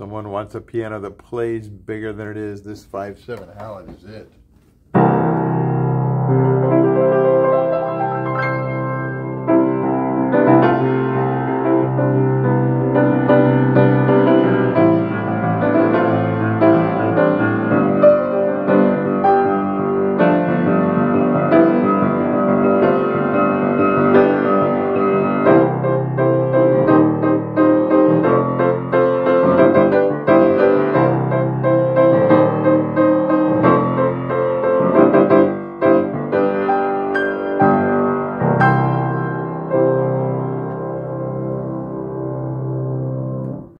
Someone wants a piano that plays bigger than it is. This 5.7 Hallett is it.